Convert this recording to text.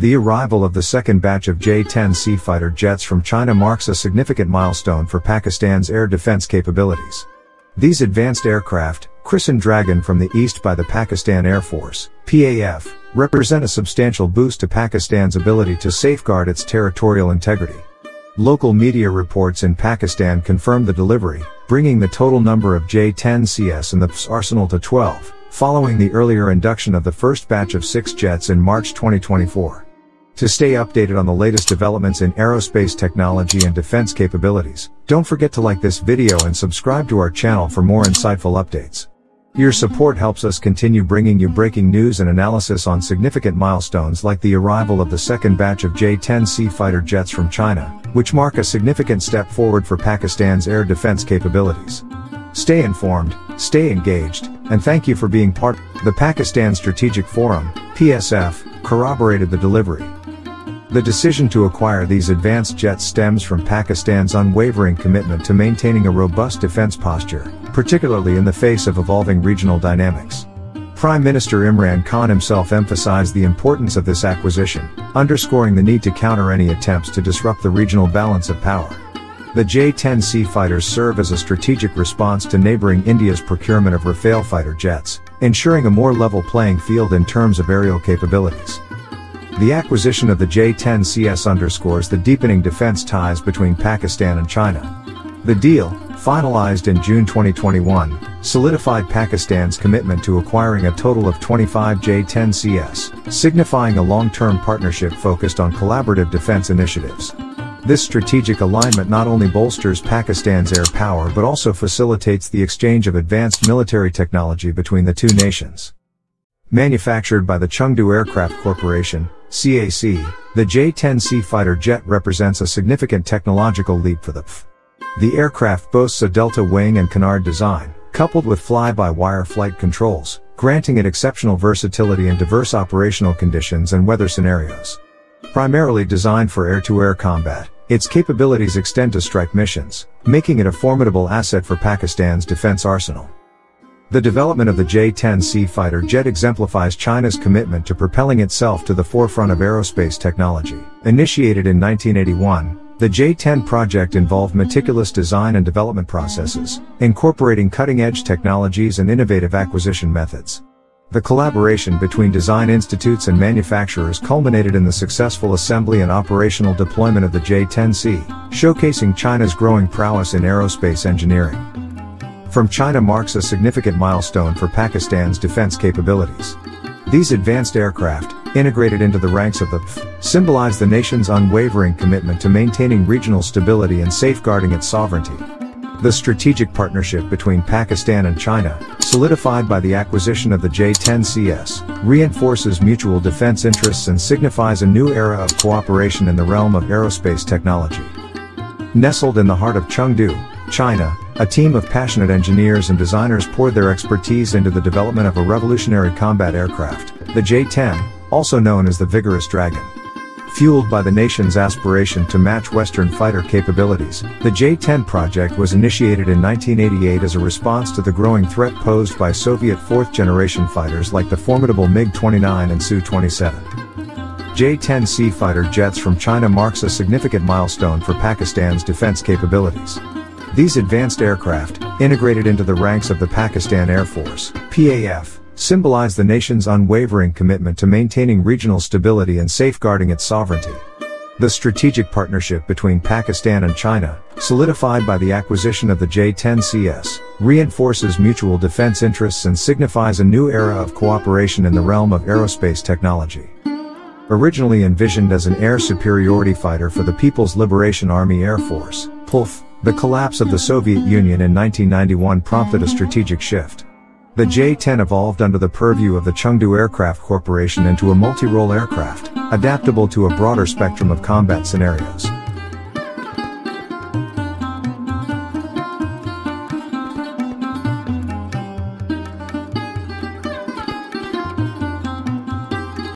The arrival of the second batch of J-10C fighter jets from China marks a significant milestone for Pakistan's air defense capabilities. These advanced aircraft, christened Dragon from the east by the Pakistan Air Force, PAF, represent a substantial boost to Pakistan's ability to safeguard its territorial integrity. Local media reports in Pakistan confirmed the delivery, bringing the total number of J-10Cs in the PAF's arsenal to 12, following the earlier induction of the first batch of six jets in March 2024. To stay updated on the latest developments in aerospace technology and defense capabilities, don't forget to like this video and subscribe to our channel for more insightful updates. Your support helps us continue bringing you breaking news and analysis on significant milestones like the arrival of the second batch of J-10C fighter jets from China, which mark a significant step forward for Pakistan's air defense capabilities. Stay informed, stay engaged, and thank you for being part. The Pakistan Strategic Forum, PSF, corroborated the delivery. The decision to acquire these advanced jets stems from Pakistan's unwavering commitment to maintaining a robust defense posture, particularly in the face of evolving regional dynamics. Prime Minister Imran Khan himself emphasized the importance of this acquisition, underscoring the need to counter any attempts to disrupt the regional balance of power. The J-10C fighters serve as a strategic response to neighboring India's procurement of Rafale fighter jets, ensuring a more level playing field in terms of aerial capabilities. The acquisition of the J-10Cs underscores the deepening defense ties between Pakistan and China. The deal, finalized in June 2021, solidified Pakistan's commitment to acquiring a total of 25 J-10Cs, signifying a long-term partnership focused on collaborative defense initiatives. This strategic alignment not only bolsters Pakistan's air power but also facilitates the exchange of advanced military technology between the two nations. Manufactured by the Chengdu Aircraft Corporation, CAC, the J-10C fighter jet represents a significant technological leap for the PF. The aircraft boasts a delta wing and canard design, coupled with fly-by-wire flight controls, granting it exceptional versatility in diverse operational conditions and weather scenarios. Primarily designed for air-to-air -air combat, its capabilities extend to strike missions, making it a formidable asset for Pakistan's defense arsenal. The development of the J-10C fighter jet exemplifies China's commitment to propelling itself to the forefront of aerospace technology. Initiated in 1981, the J-10 project involved meticulous design and development processes, incorporating cutting-edge technologies and innovative acquisition methods. The collaboration between design institutes and manufacturers culminated in the successful assembly and operational deployment of the J-10C, showcasing China's growing prowess in aerospace engineering from China marks a significant milestone for Pakistan's defense capabilities. These advanced aircraft, integrated into the ranks of the PF, symbolize the nation's unwavering commitment to maintaining regional stability and safeguarding its sovereignty. The strategic partnership between Pakistan and China, solidified by the acquisition of the J-10Cs, reinforces mutual defense interests and signifies a new era of cooperation in the realm of aerospace technology. Nestled in the heart of Chengdu, China, a team of passionate engineers and designers poured their expertise into the development of a revolutionary combat aircraft, the J-10, also known as the Vigorous Dragon. Fueled by the nation's aspiration to match Western fighter capabilities, the J-10 project was initiated in 1988 as a response to the growing threat posed by Soviet fourth-generation fighters like the formidable MiG-29 and Su-27. J-10C fighter jets from China marks a significant milestone for Pakistan's defense capabilities. These advanced aircraft, integrated into the ranks of the Pakistan Air Force, PAF, symbolize the nation's unwavering commitment to maintaining regional stability and safeguarding its sovereignty. The strategic partnership between Pakistan and China, solidified by the acquisition of the J-10Cs, reinforces mutual defense interests and signifies a new era of cooperation in the realm of aerospace technology. Originally envisioned as an air superiority fighter for the People's Liberation Army Air Force, PLAAF, the collapse of the Soviet Union in 1991 prompted a strategic shift. The J-10 evolved under the purview of the Chengdu Aircraft Corporation into a multi-role aircraft, adaptable to a broader spectrum of combat scenarios.